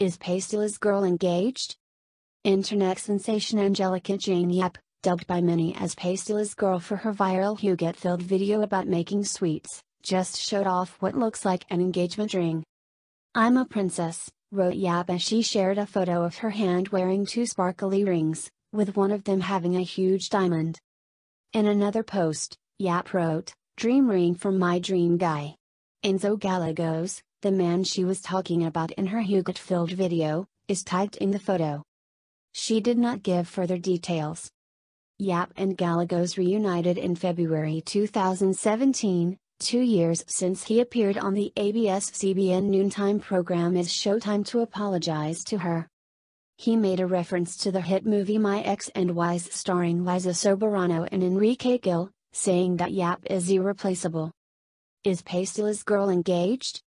Is Pastillas girl engaged? Internet sensation Angelica Jane Yap, dubbed by many as Pastillas girl for her viral Hugot-filled video about making sweets, just showed off what looks like an engagement ring. I'm a princess, wrote Yap as she shared a photo of her hand wearing two sparkly rings, with one of them having a huge diamond. In another post, Yap wrote, Dream ring from my dream guy. Enzo Gallegos, the man she was talking about in her Hugot filled video, is typed in the photo. She did not give further details. Yap and Gallegos reunited in February 2017, two years since he appeared on the ABS CBN noontime program It's Showtime to apologize to her. He made a reference to the hit movie My Ex and Whys starring Liza Soberano and Enrique Gil, saying that Yap is irreplaceable. Is Pastillas girl engaged?